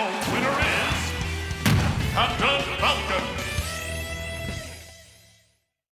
Oh, winner.